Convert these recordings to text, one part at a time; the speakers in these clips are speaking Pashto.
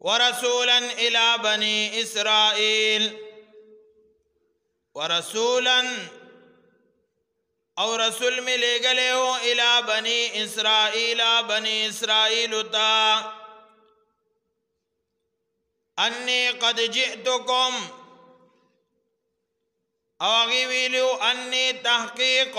ورسولا الى بني اسرائيل ورسولا او رسول می لګلې او الى بني اسرائيل بني اسرائيل تا اني قد جئتكم او غي ویلو اني تحقيق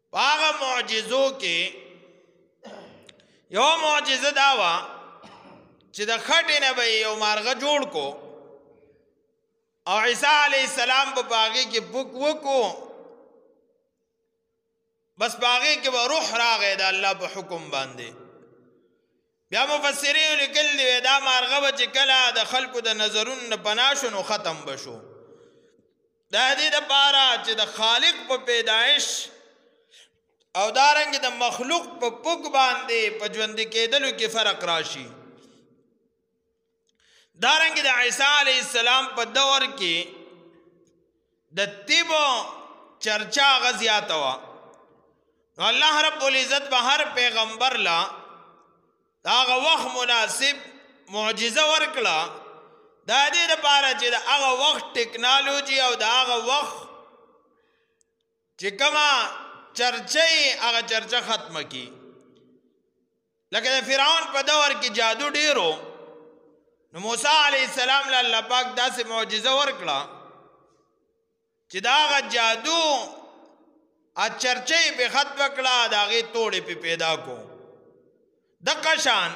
هغه معجزو کې یو معجزه دا و چې د خټې نه به یو مارغه جوړ کو او عیسی علی السلام په باغې کې بوک وکو بس باغې کې به روح راغی د الله په حکم باندې بیا مفسرینو لیکل دی دا مارغه به چې کله د خلکو د نظرونو نه پناه شو نو ختم به شو د دې دپاره چې د خالق په پیدایش او دارنګ د مخلوق په پوک باندې په ژوند کېدلو کې فرق راشي دارنګ د عیسی علی السلام په دور کې د طب چرچا غزیات وا الله رب العزت به هر پیغمبر لا هغه وخت مناسب معجزه ورکړه دا دې لپاره چې د هغه وخت ټکنالوژي او د هغه وخت چې کما چرچې هغه چرچه ختمه کی لکه د فرعون په دور کې جادو ډیرو نو موسی علی السلام له الله پاک داسې معجزه ورکړه چې دا غ جادو ا چرچې په خط وکړه دا غي توړې په پیدا کو د قشان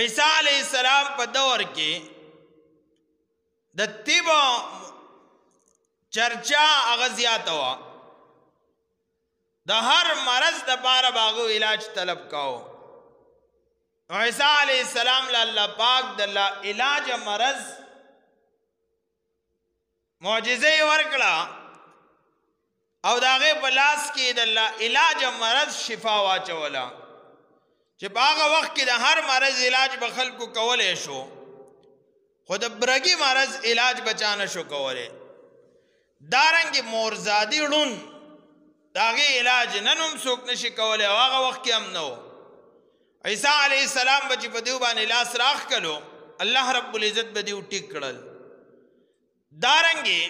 عیسی علی السلام په دور کې د طب چرچا اغزیات وا د هر مرض د پاره باغو علاج طلب کاو عیسی علی السلام له الله پاک د لا علاج مرض معجزه ورکړه او داغه په لاس کې د لا علاج مرض شفا واچوله چې په هغه وخت کې د هر مرض علاج به خلکو کولای شو خو د برګي مرض علاج بچانه شو کولای دارنګ مورزادی ړون داغه علاج نن هم څوک نشي کولای او هغه وخت کې هم نو عیسی علی السلام بچ په دیو باندې لاس راخ کلو الله رب العزت به دیو ټیک کړل دارنګي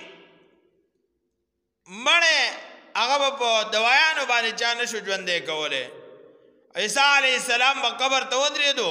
مړه هغه په دوايانو باندې چا نشو ژوندې کوله عیسی علی السلام په قبر ته ودرېدو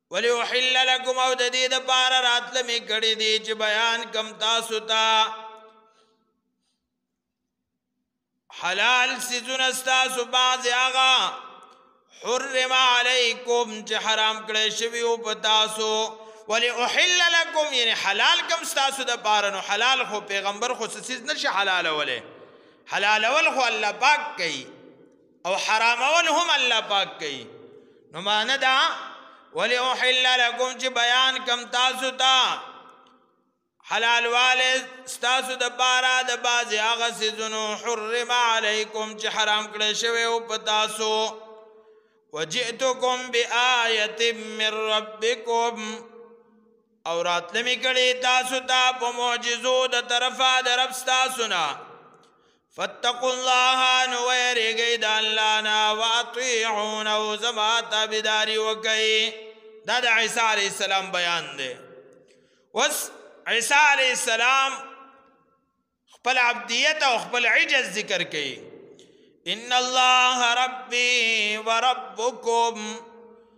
وليحل لكم او د دې د پاره راتله می کړی دی چې بیان کم تاسو ته حلال سيزونه تاسو بعض هغه حرم علیکم چې حرام کړی شوی او په تاسو ولی احل لکم یعنی حلال کم تاسو د پاره نو حلال خو پیغمبر خو سیز نشي حلال ولی حلال ول خو الله پاک کوي او حرامول هم الله پاک کوي نو معنی دا ولی احل لکم چې بیان کم تاسو ته تا حلال والے ستاسو د بارا د باز هغه سيزونو حرم علیکم چې حرام کړی شوی او پتا سو وجئتکم بآیه من ربکم او راتلمی کړي تاسو ته په معجزو د طرفه د رب تاسو نه فاتقوا الله نو ویریږئ د الله نه واطیعون او زما تابعداري وکړئ دا د عیسی علیه السلام بیان دی اوس عیسی علیه السلام خپل عبدیت او خپل عجز ذکر کوي ان الله ربي وربكم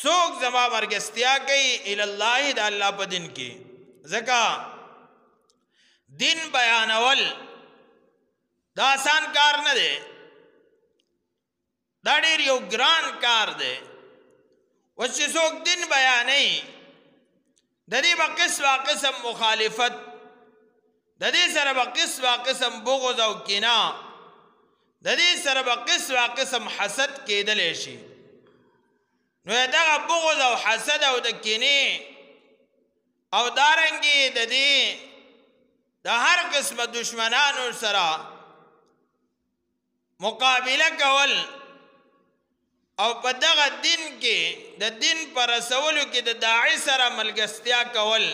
سوک زما مرګستیا کوي ال الله د الله په دین کې زکا دین بیانول دا آسان کار نه دی دا ډیر یو ګران کار دی وسې څوک دین بیانې د دې به قسم قسم مخالفت د دې سره به قسم قسم بغض او کینه د دې سره به قسم قسم حسد کېدل شي نو دا بغض او حسد او د کینې او دارنګي د دې د هر قسمه دشمنانو سره مقابله کول او په دغه دین کې د دین پر رسولو کې د داعی سره ملګستیا کول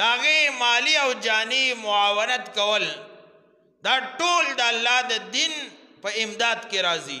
داغه مالی او جانی معاونت کول دا ټول د الله د دین په امداد کې راځي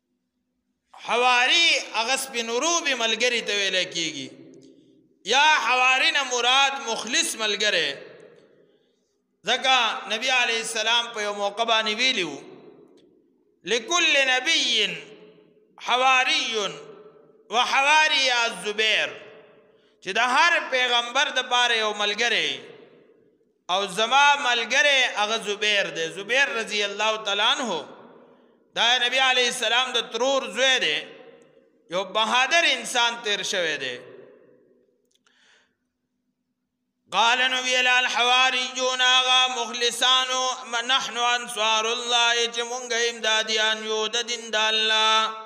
حواری هغه سپینوروبي ملګری ته ویل کیږي یا حواری نه مراد مخلص ملګری ځکه نبی علی السلام په یو موقع باندې ویلو لكل نبي حواري وحواري الزبير چې د هر پیغمبر د پاره یو ملګری او زما ملګری هغه زبیر دی زبیر رضی الله تعالی عنہ دا نبی علی السلام د ترور زوی دی یو بهادر انسان تیر شوی دی قال نبی الحواریون آغا مخلصانو نحن انصار الله چې مونږ امدادیان یو د دین د الله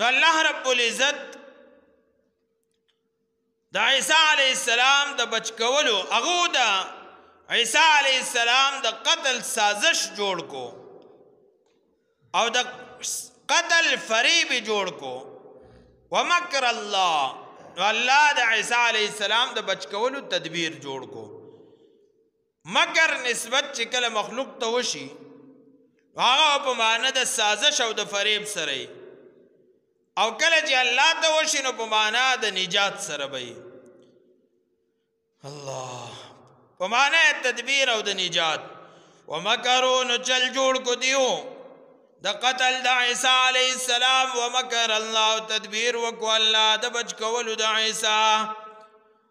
نو الله رب العزت د عیسی علی السلام د بچ کولو هغه د عیسی علی السلام د قتل سازش جوړ کو او د قتل فریب جوړ کو ومکر الله نو الله د عیسی علی السلام د بچ کولو تدبیر جوړ کو مکر نسبت چې کله مخلوق ته وشي هغه په معنی د سازش او د فریب سره او کله چې الله ته وشي نو په معنی د نجات سره وي الله په معنی تدبیر او د نجات ومکروا نو چل جوړ کو دیو د قتل د عیسی علی السلام ومکر الله تدبیر وکول الله د بچ کول د عیسی